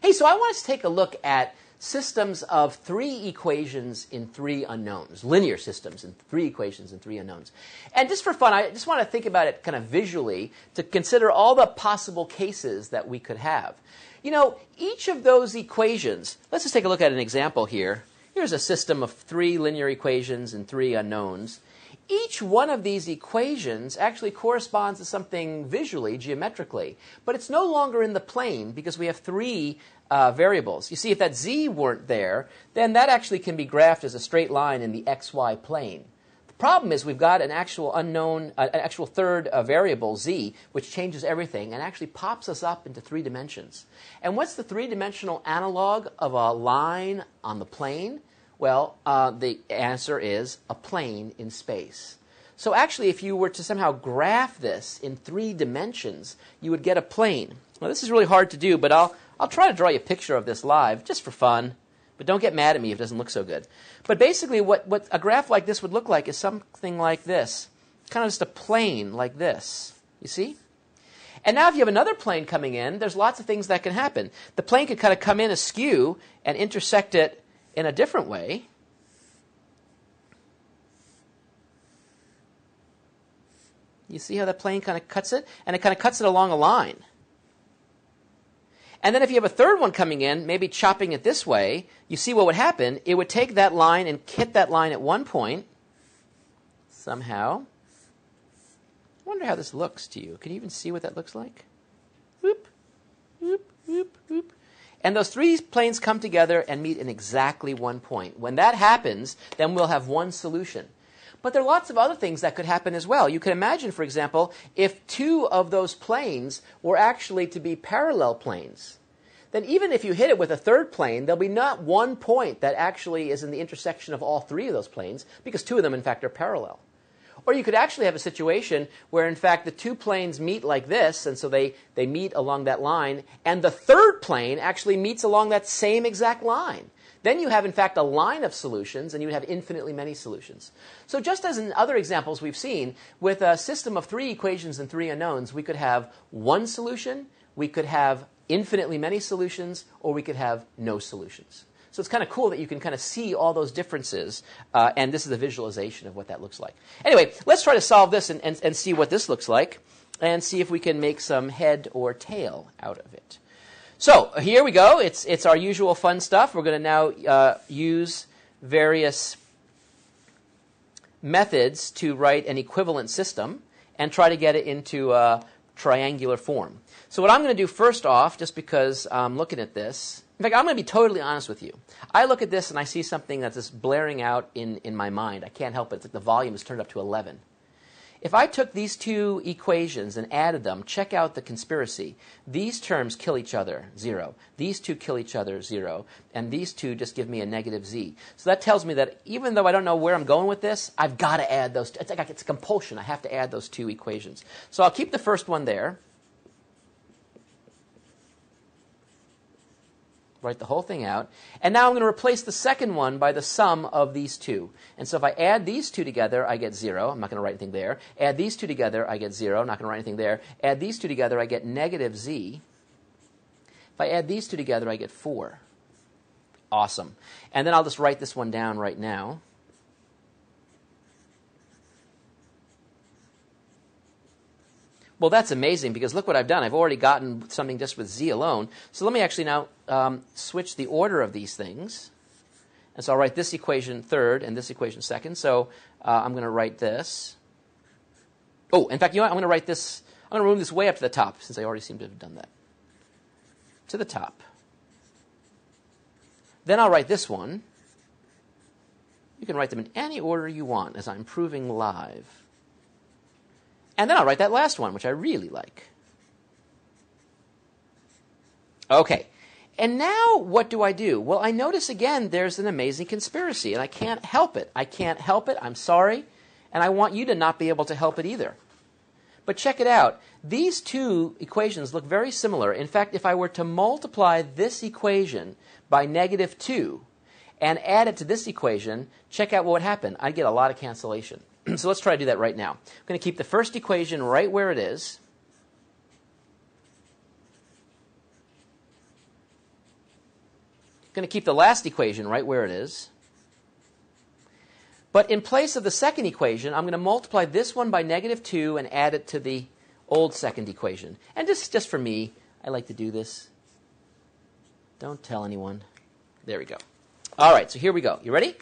Hey, so I want us to take a look at systems of three equations in three unknowns, linear systems in three equations in three unknowns. And just for fun, I just want to think about it kind of visually to consider all the possible cases that we could have. You know, each of those equations, let's just take a look at an example here. Here's a system of three linear equations and three unknowns. Each one of these equations actually corresponds to something visually, geometrically, but it's no longer in the plane because we have three uh, variables. You see, if that z weren't there, then that actually can be graphed as a straight line in the xy plane. The problem is we've got an actual unknown, uh, an actual third uh, variable, z, which changes everything and actually pops us up into three dimensions. And what's the three dimensional analog of a line on the plane? Well, uh, the answer is a plane in space. So actually, if you were to somehow graph this in three dimensions, you would get a plane. Now, this is really hard to do, but I'll, I'll try to draw you a picture of this live, just for fun. But don't get mad at me if it doesn't look so good. But basically, what, what a graph like this would look like is something like this. Kind of just a plane like this. You see? And now, if you have another plane coming in, there's lots of things that can happen. The plane could kind of come in askew and intersect it in a different way. You see how that plane kind of cuts it? And it kind of cuts it along a line. And then if you have a third one coming in, maybe chopping it this way, you see what would happen. It would take that line and hit that line at one point, somehow. I wonder how this looks to you. Can you even see what that looks like? Whoop, whoop, whoop, whoop. And those three planes come together and meet in exactly one point. When that happens, then we'll have one solution. But there are lots of other things that could happen as well. You can imagine, for example, if two of those planes were actually to be parallel planes, then even if you hit it with a third plane, there'll be not one point that actually is in the intersection of all three of those planes, because two of them, in fact, are parallel. Or you could actually have a situation where, in fact, the two planes meet like this, and so they, they meet along that line, and the third plane actually meets along that same exact line. Then you have, in fact, a line of solutions, and you have infinitely many solutions. So, just as in other examples we've seen, with a system of three equations and three unknowns, we could have one solution, we could have infinitely many solutions, or we could have no solutions. So it's kind of cool that you can kind of see all those differences, uh, and this is a visualization of what that looks like. Anyway, let's try to solve this and, and, and see what this looks like, and see if we can make some head or tail out of it. So here we go. It's, it's our usual fun stuff. We're going to now uh, use various methods to write an equivalent system and try to get it into a triangular form. So what I'm going to do first off, just because I'm looking at this, in fact, I'm going to be totally honest with you. I look at this and I see something that's just blaring out in, in my mind. I can't help it. It's like the volume is turned up to 11. If I took these two equations and added them, check out the conspiracy. These terms kill each other, zero. These two kill each other, zero. And these two just give me a negative z. So that tells me that even though I don't know where I'm going with this, I've got to add those. It's like it's a compulsion. I have to add those two equations. So I'll keep the first one there. Write the whole thing out. And now I'm going to replace the second one by the sum of these two. And so if I add these two together, I get 0. I'm not going to write anything there. Add these two together, I get 0. I'm not going to write anything there. Add these two together, I get negative z. If I add these two together, I get 4. Awesome. And then I'll just write this one down right now. Well, that's amazing because look what I've done. I've already gotten something just with z alone. So let me actually now um, switch the order of these things. And so I'll write this equation third and this equation second. So uh, I'm going to write this. Oh, in fact, you know what? I'm going to write this. I'm going to move this way up to the top since I already seem to have done that. To the top. Then I'll write this one. You can write them in any order you want as I'm proving live. And then I'll write that last one, which I really like. Okay. And now what do I do? Well, I notice again there's an amazing conspiracy, and I can't help it. I can't help it. I'm sorry. And I want you to not be able to help it either. But check it out. These two equations look very similar. In fact, if I were to multiply this equation by negative 2 and add it to this equation, check out what would happen. I'd get a lot of cancellation. So let's try to do that right now. I'm going to keep the first equation right where it is. I'm going to keep the last equation right where it is. But in place of the second equation, I'm going to multiply this one by negative 2 and add it to the old second equation. And just, just for me, I like to do this. Don't tell anyone. There we go. All right, so here we go. You ready?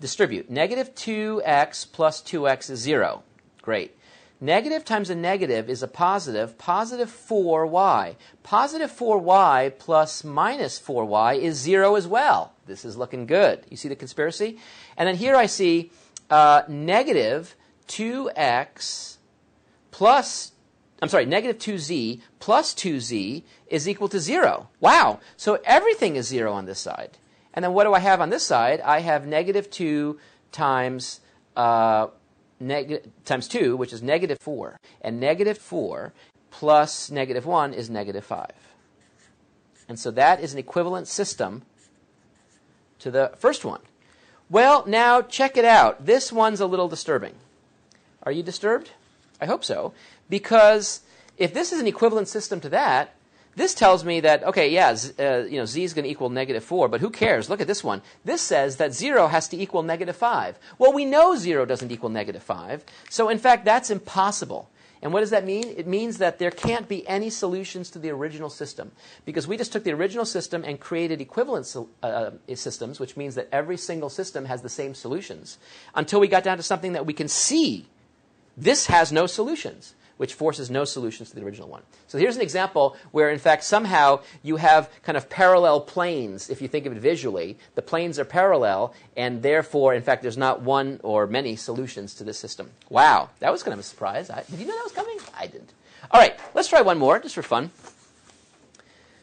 Distribute. Negative 2x plus 2x is 0. Great. Negative times a negative is a positive. positive, positive 4y. Positive 4y plus minus 4y is 0 as well. This is looking good. You see the conspiracy? And then here I see uh, negative 2x plus, I'm sorry, negative 2z plus 2z is equal to 0. Wow. So everything is 0 on this side. And then what do I have on this side? I have negative 2 times uh, neg- times 2, which is negative 4. And negative 4 plus negative 1 is negative 5. And so that is an equivalent system to the first one. Well, now check it out. This one's a little disturbing. Are you disturbed? I hope so. Because if this is an equivalent system to that, this tells me that, okay, yeah, z, uh, you know, z is going to equal negative 4, but who cares? Look at this one. This says that 0 has to equal negative 5. Well, we know 0 doesn't equal negative 5. So, in fact, that's impossible. And what does that mean? It means that there can't be any solutions to the original system. Because we just took the original system and created equivalent uh, systems, which means that every single system has the same solutions, until we got down to something that we can see. This has no solutions which forces no solutions to the original one. So here's an example where, in fact, somehow you have kind of parallel planes. If you think of it visually, the planes are parallel, and therefore, in fact, there's not one or many solutions to this system. Wow, that was kind of a surprise. I, did you know that was coming? I didn't. All right, let's try one more, just for fun.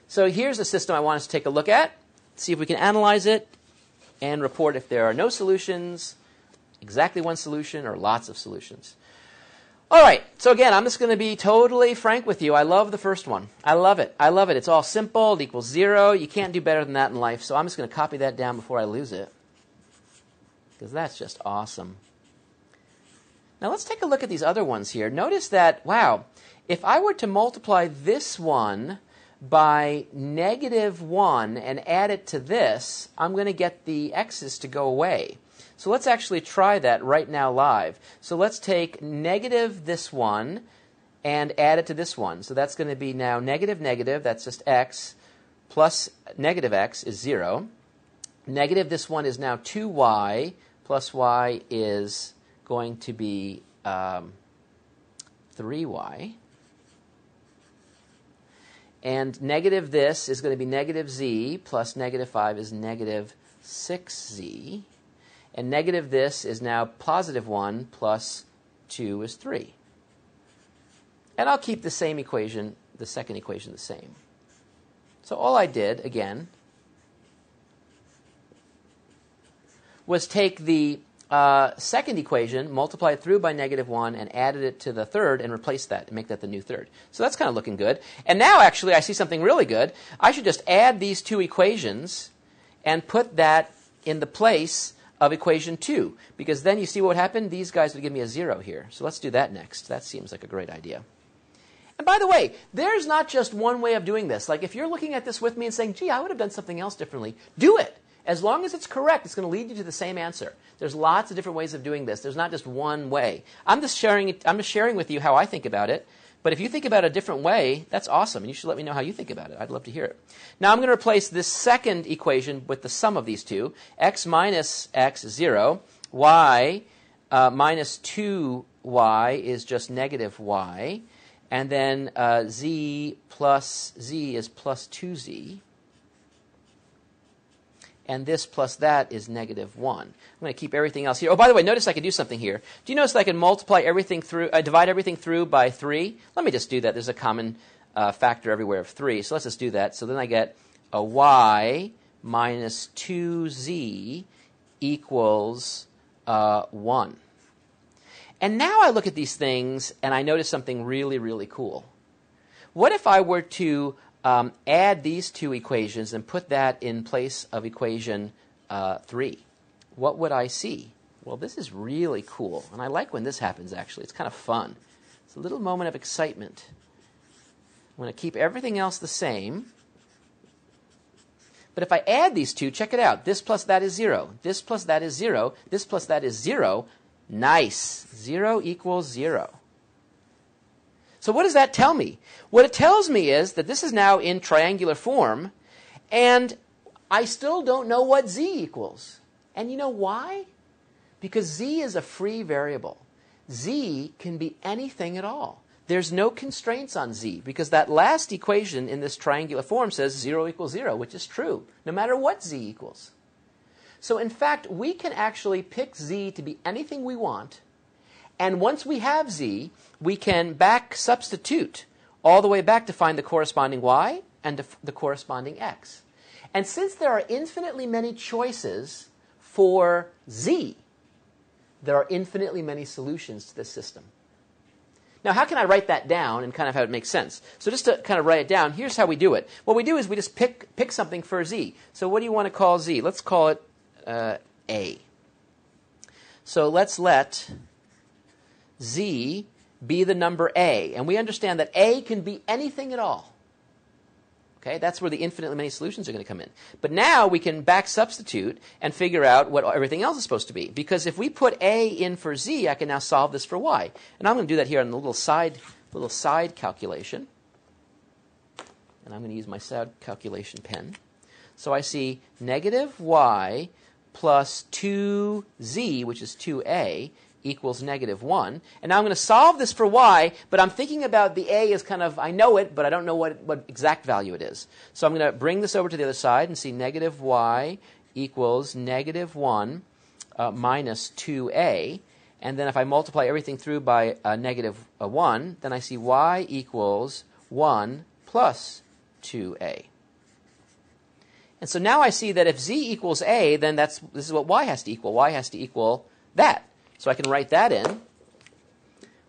So here's a system I want us to take a look at, see if we can analyze it, and report if there are no solutions, exactly one solution, or lots of solutions. All right, so again, I'm just going to be totally frank with you. I love the first one. I love it. I love it. It's all simple. It equals zero. You can't do better than that in life. So I'm just going to copy that down before I lose it. Because that's just awesome. Now let's take a look at these other ones here. Notice that, wow, if I were to multiply this one by negative 1 and add it to this, I'm going to get the x's to go away. So let's actually try that right now live. So let's take negative this one and add it to this one. So that's going to be now negative negative, that's just x, plus negative x is 0. Negative this one is now 2y, plus y is going to be um, 3y. And negative this is going to be negative z, plus negative 5 is negative 6z. And negative this is now positive 1 plus 2 is 3. And I'll keep the same equation, the second equation, the same. So all I did, again, was take the uh, second equation, multiply it through by negative 1, and added it to the third and replace that and make that the new third. So that's kind of looking good. And now, actually, I see something really good. I should just add these two equations and put that in the place of equation 2. Because then you see what happened? These guys would give me a 0 here. So let's do that next. That seems like a great idea. And by the way, there's not just one way of doing this. Like if you're looking at this with me and saying, gee, I would have done something else differently, do it. As long as it's correct, it's going to lead you to the same answer. There's lots of different ways of doing this. There's not just one way. I'm just sharing, I'm just sharing with you how I think about it. But if you think about it a different way, that's awesome, and you should let me know how you think about it. I'd love to hear it. Now I'm going to replace this second equation with the sum of these two. x minus x is 0. y uh, minus 2y is just negative y. And then uh, z plus z is plus 2z and this plus that is negative 1. I'm going to keep everything else here. Oh, by the way, notice I can do something here. Do you notice that I can multiply everything through, uh, divide everything through by 3? Let me just do that. There's a common uh, factor everywhere of 3. So let's just do that. So then I get a y minus 2z equals uh, 1. And now I look at these things and I notice something really, really cool. What if I were to um, add these two equations and put that in place of equation uh, 3. What would I see? Well, this is really cool. And I like when this happens, actually. It's kind of fun. It's a little moment of excitement. I'm going to keep everything else the same. But if I add these two, check it out. This plus that is 0. This plus that is 0. This plus that is 0. Nice. 0 equals 0. So what does that tell me? What it tells me is that this is now in triangular form, and I still don't know what z equals. And you know why? Because z is a free variable. z can be anything at all. There's no constraints on z because that last equation in this triangular form says 0 equals 0, which is true, no matter what z equals. So, in fact, we can actually pick z to be anything we want. And once we have z, we can back substitute all the way back to find the corresponding y and the corresponding x. And since there are infinitely many choices for z, there are infinitely many solutions to this system. Now, how can I write that down and kind of have it make sense? So just to kind of write it down, here's how we do it. What we do is we just pick, pick something for z. So what do you want to call z? Let's call it uh, a. So let's let z be the number a. And we understand that a can be anything at all. Okay, that's where the infinitely many solutions are going to come in. But now we can back substitute and figure out what everything else is supposed to be. Because if we put a in for z, I can now solve this for y. And I'm going to do that here on the little side, little side calculation. And I'm going to use my side calculation pen. So I see negative y plus 2z, which is 2a, equals negative 1. And now I'm going to solve this for y, but I'm thinking about the a as kind of, I know it, but I don't know what, what exact value it is. So I'm going to bring this over to the other side and see negative y equals negative 1 uh, minus 2a. And then if I multiply everything through by a negative uh, 1, then I see y equals 1 plus 2a. And so now I see that if z equals a, then that's, this is what y has to equal. y has to equal that. So I can write that in.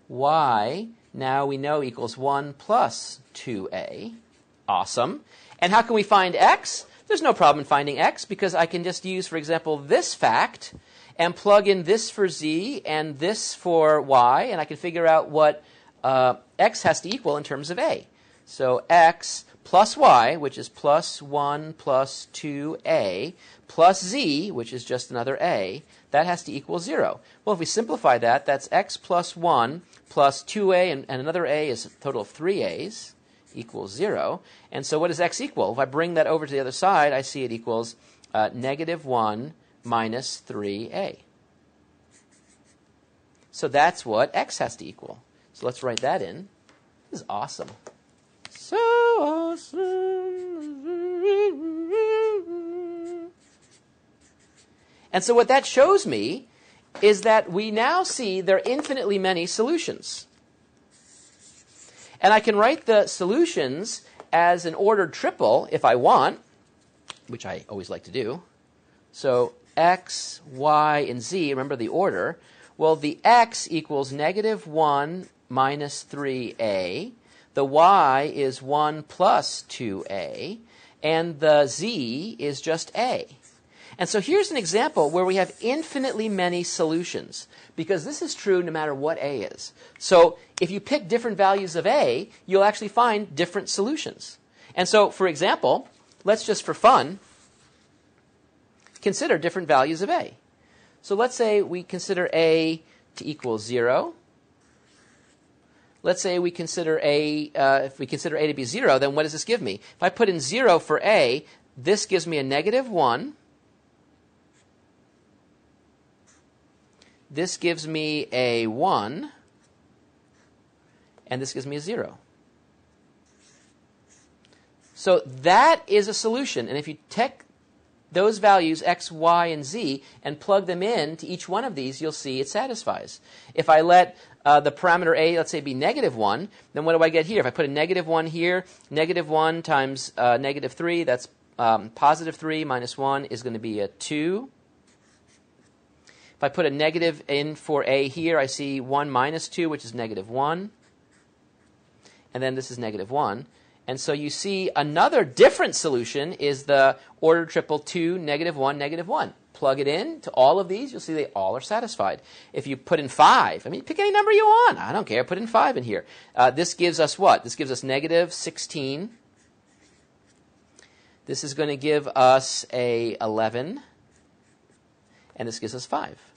y, now we know, equals 1 plus 2a. Awesome. And how can we find x? There's no problem in finding x because I can just use, for example, this fact and plug in this for z and this for y, and I can figure out what uh, x has to equal in terms of a. So x plus y, which is plus 1 plus 2a, plus z, which is just another a, that has to equal 0. Well, if we simplify that, that's x plus 1 plus 2a, and, and another a is a total of 3 a's, equals 0. And so what does x equal? If I bring that over to the other side, I see it equals uh, negative 1 minus 3a. So that's what x has to equal. So let's write that in. This is awesome. So awesome. And so what that shows me is that we now see there are infinitely many solutions. And I can write the solutions as an ordered triple if I want, which I always like to do. So x, y, and z, remember the order. Well, the x equals negative 1 minus 3a. The y is 1 plus 2a. And the z is just a. And so here's an example where we have infinitely many solutions, because this is true no matter what A is. So if you pick different values of A, you'll actually find different solutions. And so, for example, let's just for fun consider different values of A. So let's say we consider A to equal 0. Let's say we consider A, uh, if we consider A to be 0, then what does this give me? If I put in 0 for A, this gives me a negative 1 This gives me a 1, and this gives me a 0. So that is a solution. And if you take those values, x, y, and z, and plug them in to each one of these, you'll see it satisfies. If I let uh, the parameter a, let's say, be negative 1, then what do I get here? If I put a negative 1 here, negative 1 times uh, negative 3, that's um, positive 3 minus 1 is going to be a 2. If I put a negative in for a here, I see 1 minus 2, which is negative 1. And then this is negative 1. And so you see another different solution is the order triple 2, negative 1, negative 1. Plug it in to all of these, you'll see they all are satisfied. If you put in 5, I mean, pick any number you want. I don't care. Put in 5 in here. Uh, this gives us what? This gives us negative 16. This is going to give us a 11, and this gives us 5.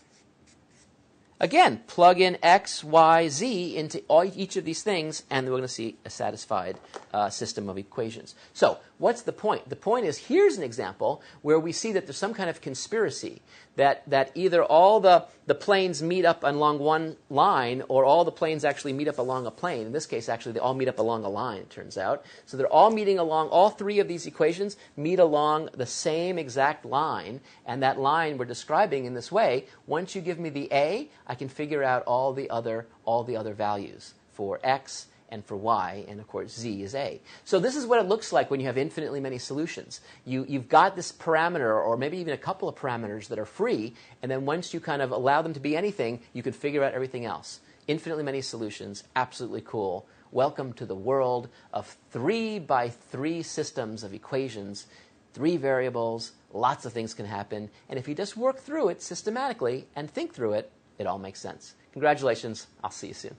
Again, plug in x, y, z into all, each of these things, and we're going to see a satisfied uh, system of equations. So, what's the point? The point is here's an example where we see that there's some kind of conspiracy that, that either all the, the planes meet up along one line or all the planes actually meet up along a plane. In this case, actually, they all meet up along a line, it turns out. So they're all meeting along, all three of these equations meet along the same exact line, and that line we're describing in this way. Once you give me the A, I can figure out all the other, all the other values for x, and for y, and of course z is a. So this is what it looks like when you have infinitely many solutions. You, you've got this parameter, or maybe even a couple of parameters that are free, and then once you kind of allow them to be anything, you can figure out everything else. Infinitely many solutions, absolutely cool. Welcome to the world of three by three systems of equations, three variables, lots of things can happen, and if you just work through it systematically and think through it, it all makes sense. Congratulations, I'll see you soon.